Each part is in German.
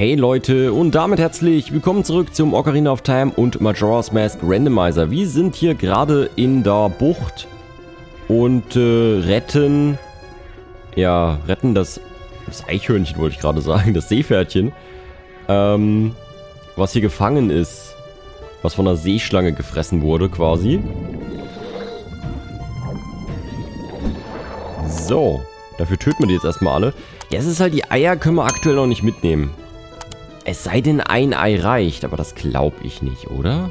Hey Leute und damit herzlich willkommen zurück zum Ocarina of Time und Majora's Mask Randomizer. Wir sind hier gerade in der Bucht und äh, retten, ja, retten das, das Eichhörnchen wollte ich gerade sagen, das Seepferdchen, ähm, was hier gefangen ist, was von einer Seeschlange gefressen wurde quasi. So, dafür töten wir die jetzt erstmal alle. Es ist halt, die Eier können wir aktuell noch nicht mitnehmen. Es sei denn, ein Ei reicht, aber das glaube ich nicht, oder?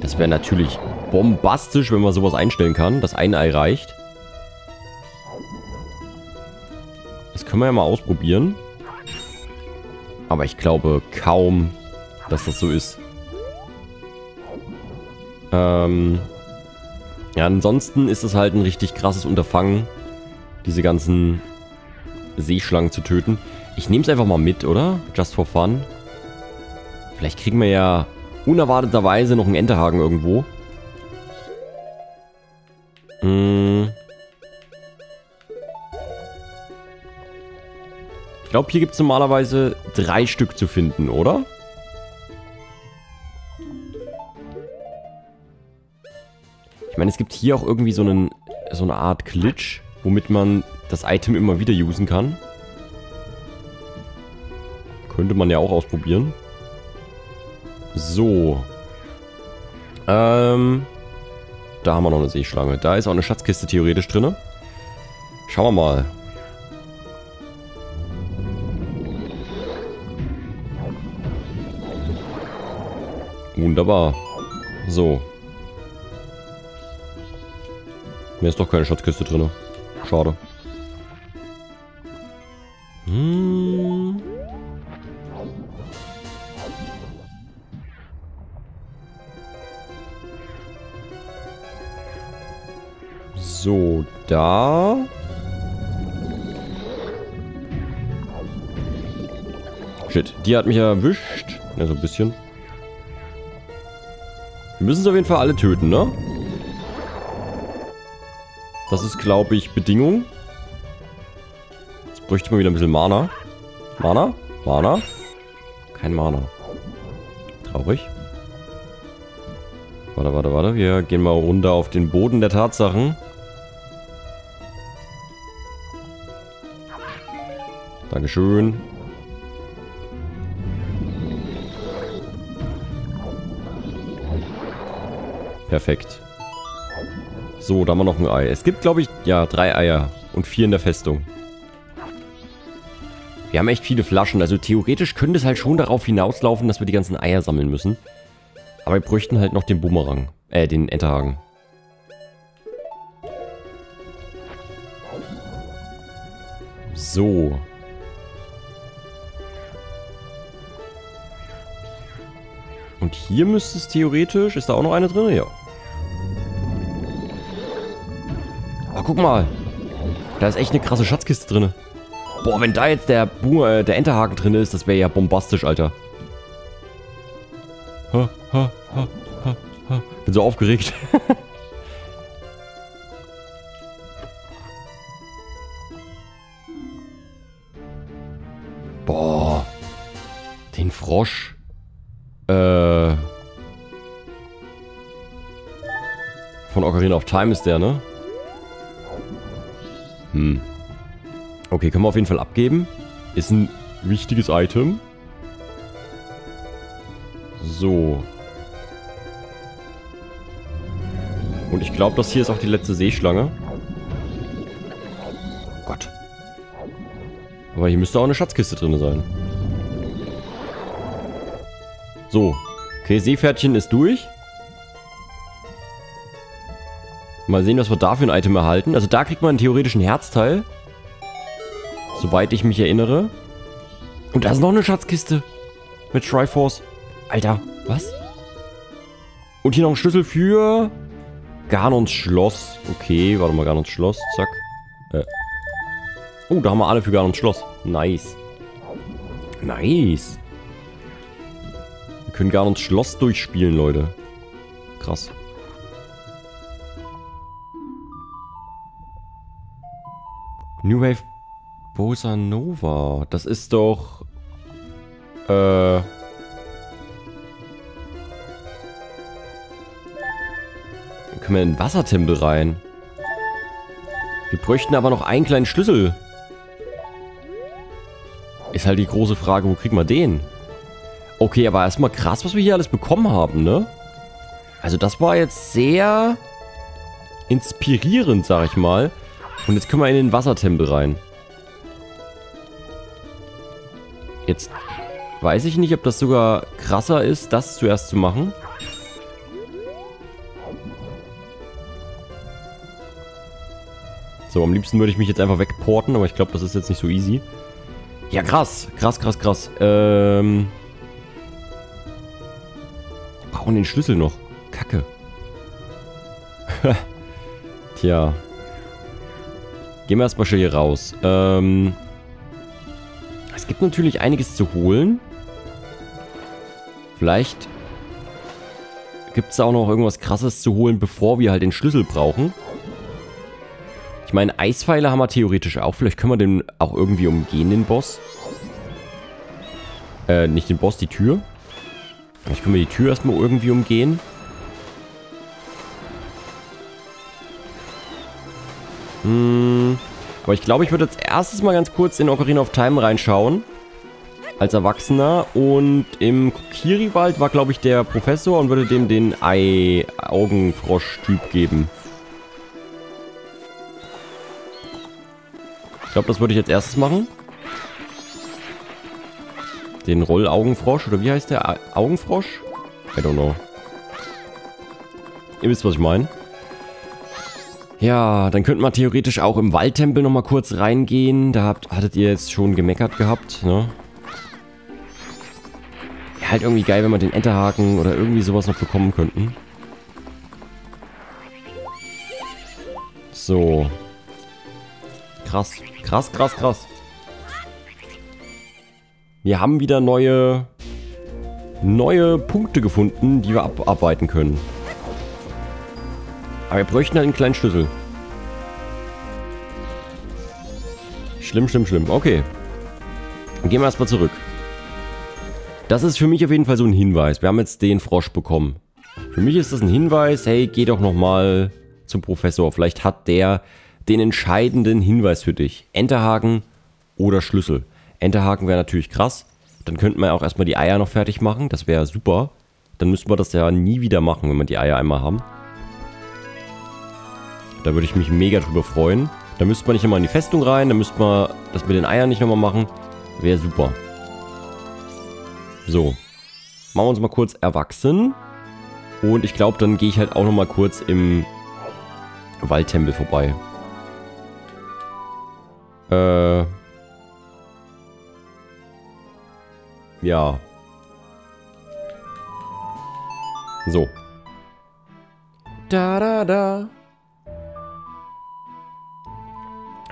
Das wäre natürlich bombastisch, wenn man sowas einstellen kann, dass ein Ei reicht. Das können wir ja mal ausprobieren. Aber ich glaube kaum, dass das so ist. Ähm... Ja, ansonsten ist es halt ein richtig krasses Unterfangen, diese ganzen Seeschlangen zu töten. Ich nehme es einfach mal mit, oder? Just for fun. Vielleicht kriegen wir ja unerwarteterweise noch einen Enterhaken irgendwo. Hm. Ich glaube, hier gibt es normalerweise drei Stück zu finden, oder? Ich meine, es gibt hier auch irgendwie so, einen, so eine Art Glitch, womit man das Item immer wieder usen kann. Könnte man ja auch ausprobieren. So. Ähm. Da haben wir noch eine Seeschlange. Da ist auch eine Schatzkiste theoretisch drin. Schauen wir mal. Wunderbar. So. Mehr ist doch keine Schatzkiste drin. Schade. So, da. Shit, die hat mich erwischt. Ja, so ein bisschen. Wir müssen sie auf jeden Fall alle töten, ne? Das ist, glaube ich, Bedingung. Bräuchte man wieder ein bisschen Mana. Mana? Mana? Kein Mana. Traurig. Warte, warte, warte. Wir gehen mal runter auf den Boden der Tatsachen. Dankeschön. Perfekt. So, da haben wir noch ein Ei. Es gibt, glaube ich, ja, drei Eier. Und vier in der Festung. Wir haben echt viele Flaschen. Also theoretisch könnte es halt schon darauf hinauslaufen, dass wir die ganzen Eier sammeln müssen. Aber wir bräuchten halt noch den Bumerang. Äh, den Enterhaken. So. Und hier müsste es theoretisch... Ist da auch noch eine drin? Ja. guck mal. Da ist echt eine krasse Schatzkiste drin. Boah, wenn da jetzt der, Bo äh, der Enterhaken drin ist, das wäre ja bombastisch, Alter. Ha, ha, ha, ha, ha. Bin so aufgeregt. Boah. Den Frosch. Äh. Von Ocarina of Time ist der, ne? Hm. Okay, können wir auf jeden Fall abgeben. Ist ein wichtiges Item. So. Und ich glaube, das hier ist auch die letzte Seeschlange. Gott. Aber hier müsste auch eine Schatzkiste drin sein. So. Okay, Seepferdchen ist durch. Mal sehen, was wir da für ein Item erhalten. Also da kriegt man einen theoretischen Herzteil. Soweit ich mich erinnere. Und da ist noch eine Schatzkiste. Mit Triforce. Alter, was? Und hier noch ein Schlüssel für... Ganons Schloss. Okay, warte mal, Ganons Schloss. Zack. Äh. Oh, da haben wir alle für Ganons Schloss. Nice. Nice. Wir können Ganons Schloss durchspielen, Leute. Krass. New Wave Bosa Nova. Das ist doch... Äh... Können wir in den Wassertempel rein? Wir bräuchten aber noch einen kleinen Schlüssel. Ist halt die große Frage, wo kriegen wir den? Okay, aber erstmal krass, was wir hier alles bekommen haben, ne? Also das war jetzt sehr inspirierend, sag ich mal. Und jetzt können wir in den Wassertempel rein. Jetzt weiß ich nicht, ob das sogar krasser ist, das zuerst zu machen. So, am liebsten würde ich mich jetzt einfach wegporten, aber ich glaube, das ist jetzt nicht so easy. Ja, krass. Krass, krass, krass. Ähm... Brauchen den Schlüssel noch. Kacke. Tja. Gehen wir erstmal schnell hier raus. Ähm... Es gibt natürlich einiges zu holen. Vielleicht gibt es auch noch irgendwas krasses zu holen, bevor wir halt den Schlüssel brauchen. Ich meine, Eispfeile haben wir theoretisch auch. Vielleicht können wir den auch irgendwie umgehen, den Boss. Äh, nicht den Boss, die Tür. Vielleicht können wir die Tür erstmal irgendwie umgehen. Hm. Aber ich glaube, ich würde als erstes mal ganz kurz in Ocarina of Time reinschauen. Als Erwachsener. Und im Kokiri-Wald war, glaube ich, der Professor und würde dem den Ei-Augenfrosch-Typ geben. Ich glaube, das würde ich jetzt erstes machen. Den Rollaugenfrosch, oder wie heißt der? Augenfrosch? I don't know. Ihr wisst, was ich meine. Ja, dann könnte man theoretisch auch im Waldtempel nochmal kurz reingehen. Da habt, hattet ihr jetzt schon gemeckert gehabt, ne? Ja, halt irgendwie geil, wenn wir den Enterhaken oder irgendwie sowas noch bekommen könnten. So. Krass, krass, krass, krass. Wir haben wieder neue, neue Punkte gefunden, die wir abarbeiten können. Aber wir bräuchten halt einen kleinen Schlüssel. Schlimm, schlimm, schlimm. Okay. Dann gehen wir erstmal zurück. Das ist für mich auf jeden Fall so ein Hinweis. Wir haben jetzt den Frosch bekommen. Für mich ist das ein Hinweis, hey, geh doch nochmal zum Professor. Vielleicht hat der den entscheidenden Hinweis für dich. Enterhaken oder Schlüssel. Enterhaken wäre natürlich krass. Dann könnten wir auch erstmal die Eier noch fertig machen. Das wäre super. Dann müssten wir das ja nie wieder machen, wenn wir die Eier einmal haben. Da würde ich mich mega drüber freuen. Da müsste man nicht nochmal in die Festung rein. Da müsste man das mit den Eiern nicht nochmal machen. Wäre super. So. Machen wir uns mal kurz erwachsen. Und ich glaube, dann gehe ich halt auch nochmal kurz im Waldtempel vorbei. Äh... Ja. So. Da, da, da.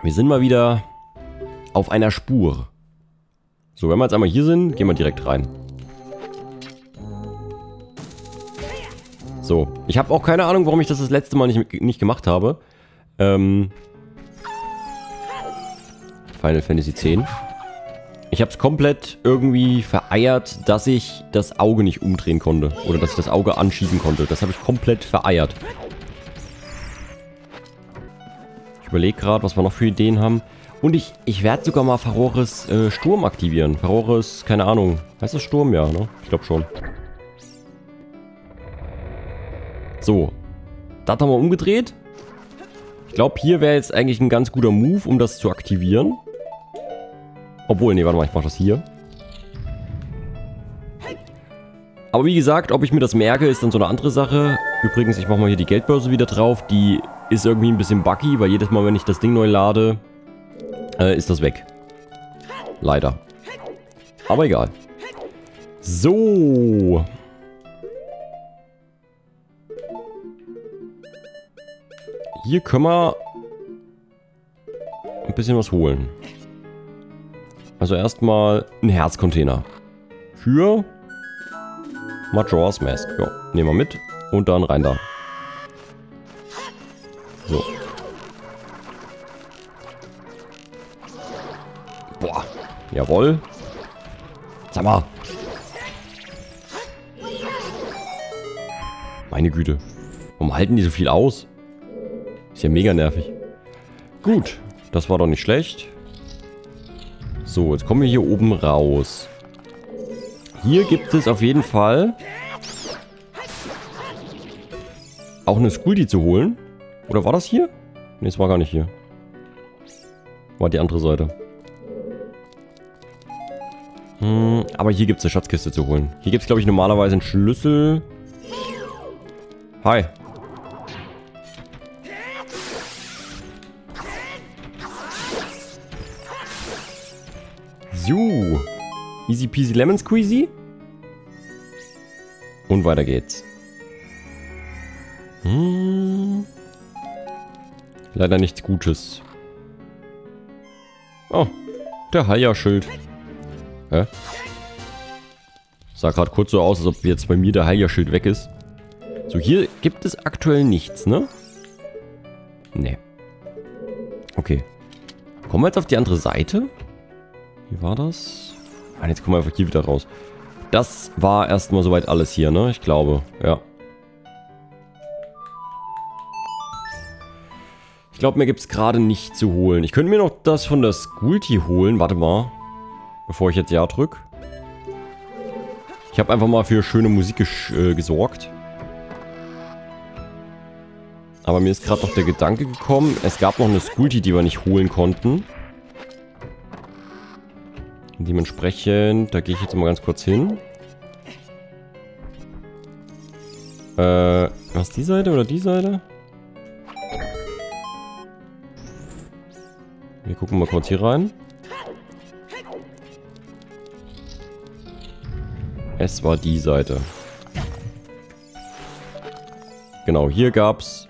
Wir sind mal wieder auf einer Spur. So, wenn wir jetzt einmal hier sind, gehen wir direkt rein. So, ich habe auch keine Ahnung, warum ich das das letzte Mal nicht, nicht gemacht habe. Ähm, Final Fantasy X. Ich habe es komplett irgendwie vereiert, dass ich das Auge nicht umdrehen konnte. Oder dass ich das Auge anschieben konnte. Das habe ich komplett vereiert. Überlege gerade, was wir noch für Ideen haben. Und ich, ich werde sogar mal Farores äh, Sturm aktivieren. Farores, keine Ahnung. Heißt das Sturm? Ja, ne? Ich glaube schon. So. Das haben wir umgedreht. Ich glaube, hier wäre jetzt eigentlich ein ganz guter Move, um das zu aktivieren. Obwohl, nee, warte mal, ich mach das hier. Aber wie gesagt, ob ich mir das merke, ist dann so eine andere Sache. Übrigens, ich mache mal hier die Geldbörse wieder drauf. Die ist irgendwie ein bisschen buggy, weil jedes Mal, wenn ich das Ding neu lade, äh, ist das weg. Leider. Aber egal. So. Hier können wir ein bisschen was holen. Also erstmal ein Herzcontainer. Für Majora's Mask. Ja, nehmen wir mit. Und dann rein da. So. Boah. Jawohl. Sag mal. Meine Güte. Warum halten die so viel aus? Ist ja mega nervig. Gut. Das war doch nicht schlecht. So, jetzt kommen wir hier oben raus. Hier gibt es auf jeden Fall auch eine Skuldi zu holen. Oder war das hier? Ne, es war gar nicht hier. War die andere Seite. Hm, aber hier gibt es eine Schatzkiste zu holen. Hier gibt es, glaube ich, normalerweise einen Schlüssel. Hi. So. Easy peasy lemon squeezy. Und weiter geht's. Hm. Leider nichts Gutes. Oh, der Haya-Schild. Hä? Sah gerade kurz so aus, als ob jetzt bei mir der Haya-Schild weg ist. So, hier gibt es aktuell nichts, ne? Nee. Okay. Kommen wir jetzt auf die andere Seite? Wie war das? Ah, jetzt kommen wir einfach hier wieder raus. Das war erstmal soweit alles hier, ne? Ich glaube, ja. Glaube, mir gibt es gerade nicht zu holen. Ich könnte mir noch das von der Skulti holen. Warte mal. Bevor ich jetzt Ja drücke. Ich habe einfach mal für schöne Musik äh, gesorgt. Aber mir ist gerade noch der Gedanke gekommen, es gab noch eine Skulti, die wir nicht holen konnten. Dementsprechend, da gehe ich jetzt mal ganz kurz hin. Äh, was die Seite oder die Seite? Wir gucken mal kurz hier rein. Es war die Seite. Genau, hier gab's...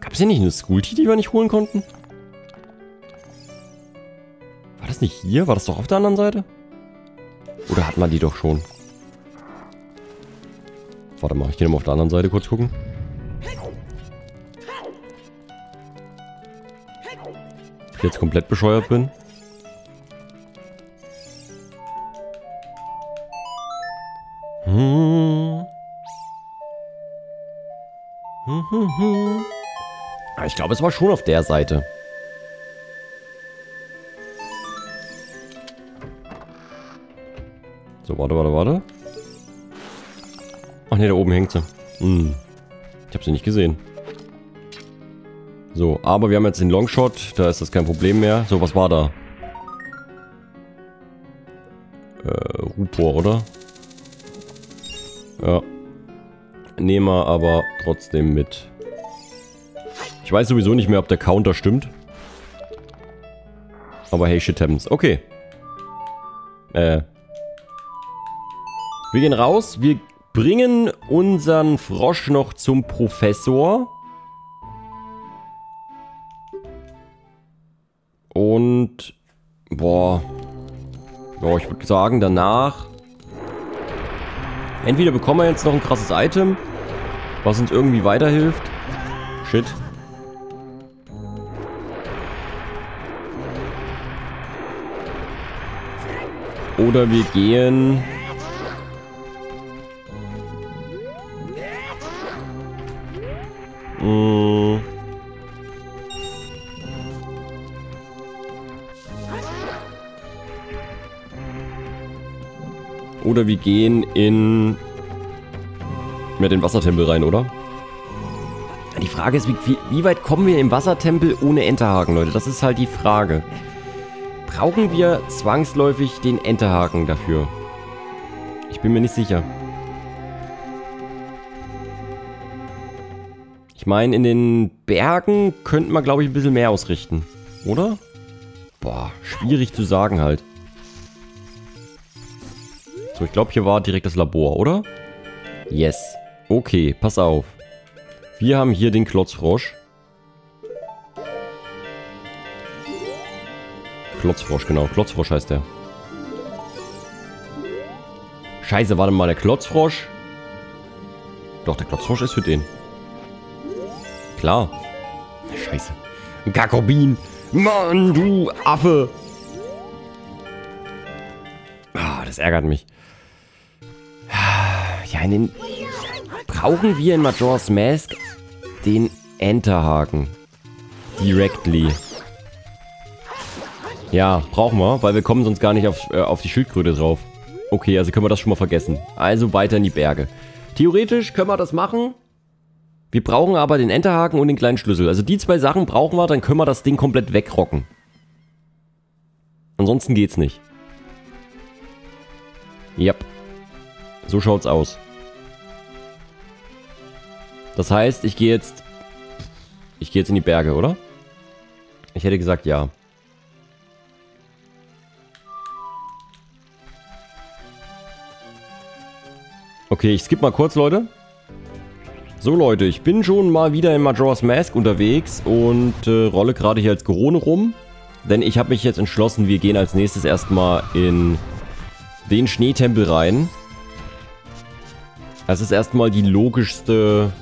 Gab's hier nicht eine Skulti, die wir nicht holen konnten? War das nicht hier? War das doch auf der anderen Seite? Oder hat man die doch schon? Warte mal, ich gehe nochmal auf der anderen Seite kurz gucken. Ich jetzt komplett bescheuert bin? Hm. Hm, hm, hm. Ich glaube, es war schon auf der Seite. So, warte, warte, warte. Ach ne, da oben hängt sie. Hm. Ich habe sie nicht gesehen. So, aber wir haben jetzt den Longshot. Da ist das kein Problem mehr. So, was war da? Äh, Rupor, oder? Ja. Nehmen wir aber trotzdem mit. Ich weiß sowieso nicht mehr, ob der Counter stimmt. Aber hey, shit happens. Okay. Äh. Wir gehen raus. Wir bringen unseren Frosch noch zum Professor. Und... Boah. Boah, ich würde sagen, danach... Entweder bekommen wir jetzt noch ein krasses Item, was uns irgendwie weiterhilft. Shit. Oder wir gehen Oder wir gehen in... Mit den Wassertempel rein, oder? Die Frage ist, wie, wie, weit kommen wir im Wassertempel ohne Enterhaken, Leute? Das ist halt die Frage. Brauchen wir zwangsläufig den Enterhaken dafür? Ich bin mir nicht sicher. meine, in den Bergen könnten wir, glaube ich, ein bisschen mehr ausrichten. Oder? Boah, schwierig zu sagen halt. So, ich glaube, hier war direkt das Labor, oder? Yes. Okay, pass auf. Wir haben hier den Klotzfrosch. Klotzfrosch, genau. Klotzfrosch heißt der. Scheiße, warte mal, der Klotzfrosch. Doch, der Klotzfrosch ist für den. Klar. Scheiße. Ein Kakobin. Mann, du Affe. das ärgert mich. Ja, in den... Brauchen wir in Majora's Mask den Enterhaken? Directly. Ja, brauchen wir, weil wir kommen sonst gar nicht auf, äh, auf die Schildkröte drauf. Okay, also können wir das schon mal vergessen. Also weiter in die Berge. Theoretisch können wir das machen. Wir brauchen aber den Enterhaken und den kleinen Schlüssel. Also die zwei Sachen brauchen wir, dann können wir das Ding komplett wegrocken. Ansonsten geht's nicht. Yep. So schaut's aus. Das heißt, ich gehe jetzt... Ich gehe jetzt in die Berge, oder? Ich hätte gesagt, ja. Okay, ich skippe mal kurz, Leute. So, Leute, ich bin schon mal wieder in Majora's Mask unterwegs und äh, rolle gerade hier als Corone rum. Denn ich habe mich jetzt entschlossen, wir gehen als nächstes erstmal in den Schneetempel rein. Das ist erstmal die logischste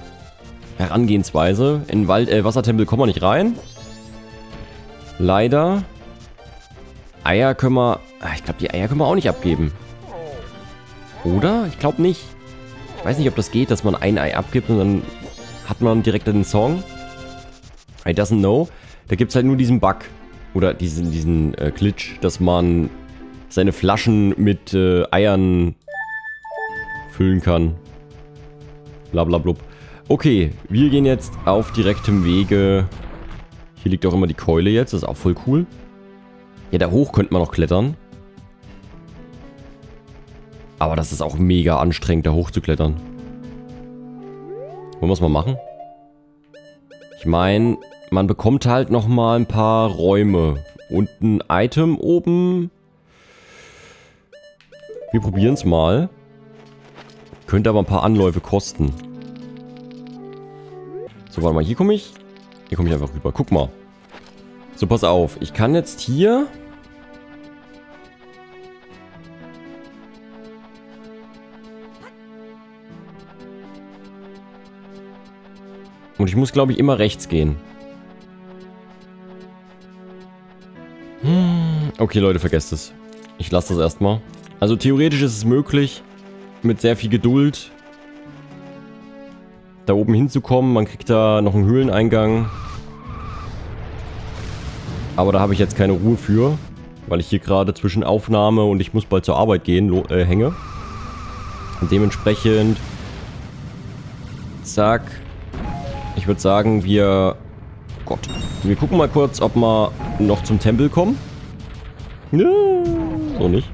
Herangehensweise. In Wald äh, Wassertempel kommen wir nicht rein. Leider. Eier können wir... Ah, ich glaube, die Eier können wir auch nicht abgeben. Oder? Ich glaube nicht. Ich weiß nicht, ob das geht, dass man ein Ei abgibt und dann hat man direkt den Song. I doesn't know. Da gibt es halt nur diesen Bug. Oder diesen, diesen äh, Glitch, dass man seine Flaschen mit äh, Eiern füllen kann. Blablablub. Okay, wir gehen jetzt auf direktem Wege. Hier liegt auch immer die Keule jetzt, das ist auch voll cool. Ja, da hoch könnte man noch klettern. Aber das ist auch mega anstrengend, da hoch zu klettern. Wollen wir es mal machen? Ich meine, man bekommt halt nochmal ein paar Räume. Und ein Item oben. Wir probieren es mal. Könnte aber ein paar Anläufe kosten. So, warte mal, hier komme ich. Hier komme ich einfach rüber. Guck mal. So, pass auf. Ich kann jetzt hier... Und ich muss, glaube ich, immer rechts gehen. Hm, okay, Leute, vergesst es. Ich lasse das erstmal. Also theoretisch ist es möglich, mit sehr viel Geduld da oben hinzukommen. Man kriegt da noch einen Höhleneingang. Aber da habe ich jetzt keine Ruhe für, weil ich hier gerade zwischen Aufnahme und ich muss bald zur Arbeit gehen äh, hänge. Und dementsprechend... Zack. Ich würde sagen, wir... Gott. Wir gucken mal kurz, ob wir noch zum Tempel kommen. Ja, so nicht.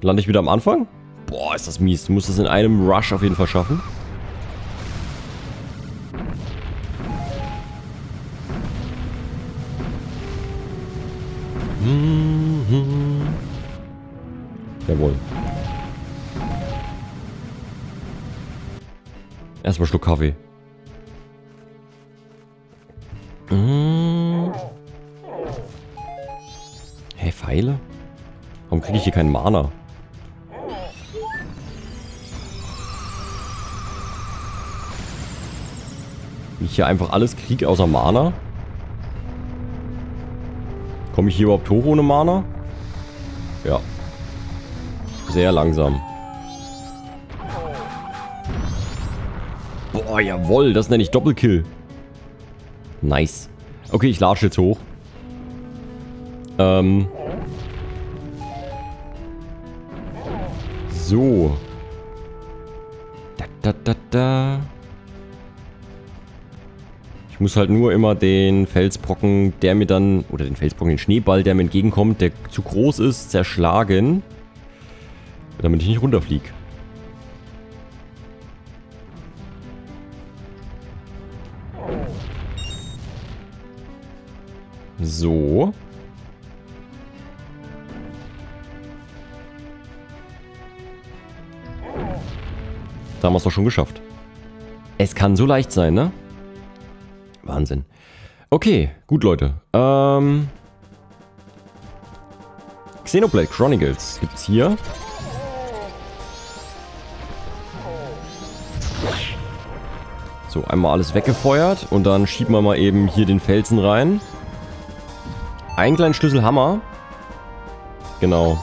Lande ich wieder am Anfang? Boah, ist das mies. Du musst das in einem Rush auf jeden Fall schaffen. Erstmal Schluck Kaffee. Mmh. Hä, Pfeile? Warum kriege ich hier keinen Mana? Ich hier einfach alles kriege außer Mana? Komme ich hier überhaupt hoch ohne Mana? Ja. Sehr langsam. Boah, jawoll, das nenne ich Doppelkill. Nice. Okay, ich latsche jetzt hoch. Ähm. So. Da, da, da, da. Ich muss halt nur immer den Felsbrocken, der mir dann, oder den Felsbrocken, den Schneeball, der mir entgegenkommt, der zu groß ist, zerschlagen. Damit ich nicht runterfliege. So. Da haben wir es doch schon geschafft. Es kann so leicht sein, ne? Wahnsinn. Okay, gut, Leute. Ähm... Xenoblade Chronicles gibt's hier. So, einmal alles weggefeuert und dann schieben wir mal eben hier den Felsen rein. Einen kleinen Schlüsselhammer. Genau.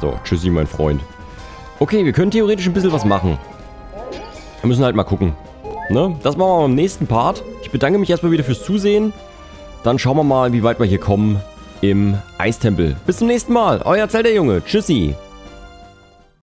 So, tschüssi, mein Freund. Okay, wir können theoretisch ein bisschen was machen. Wir müssen halt mal gucken. Ne? Das machen wir mal im nächsten Part. Ich bedanke mich erstmal wieder fürs Zusehen. Dann schauen wir mal, wie weit wir hier kommen im Eistempel. Bis zum nächsten Mal. Euer Zelda-Junge. Tschüssi.